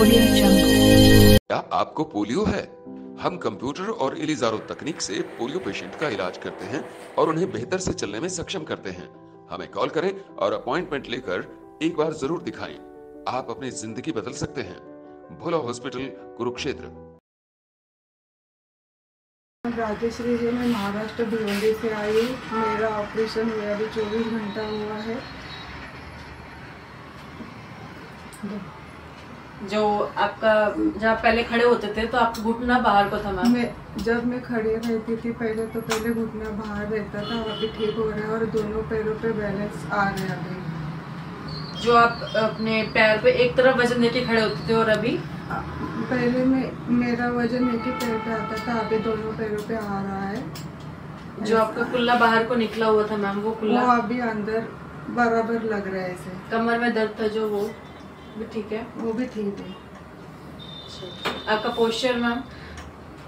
क्या आपको पोलियो है? हम कंप्यूटर और इलिजारो तकनीक से पोलियो पेशेंट का इलाज करते हैं और उन्हें बेहतर से चलने में सक्षम करते हैं। हमें कॉल करें और अपॉइंटमेंट लेकर एक बार ज़रूर दिखाएँ। आप अपनी ज़िंदगी बदल सकते हैं। भोला हॉस्पिटल कुरुक्षेत्र। राजेश्री जी मैं महाराष्ट्र भिवंडी से आई मेरा ऑपरेशन हुआ अभी चौबीस घंटा हुआ है। जो आपका जब आप पहले खड़े होते थे तो आपका घुटना बाहर को था मैं जब मैं खड़ी रहती थी पहले तो पहले घुटना बाहर रहता था अभी ठीक हो रहा है और दोनों पैरों पे बैलेंस आ रहे हैं अभी। जो आप अपने पैर पे एक तरफ़ वज़न देके खड़े होते थे और अभी? पहले में मेरा वज़न एक ही पैर पे आता था अभी दोनों पैरों पे आ रहा है। जो आपका कुल्ला बाहर को निकला हुआ था मैम वो वो कुल्ला अभी अंदर बराबर लग रहा है ऐसे। कमर में दर्द था जो वो? भी ठीक है? वो भी ठीक है। आपका पोस्चर मैम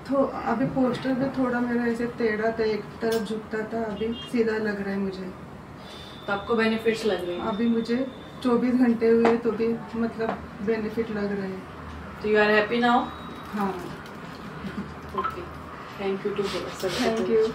तो अभी पोस्टर पे थोड़ा मेरा ऐसे टेढ़ा था एक तरफ़ झुकता था अभी सीधा लग रहा है मुझे। तो आपको बेनिफिट्स लग रहे हैं? अभी मुझे 24 घंटे हुए तो भी मतलब बेनिफिट लग रहे हैं। तो यू आर हैप्पी नाउ हाँ। Okay thank you too sir thank you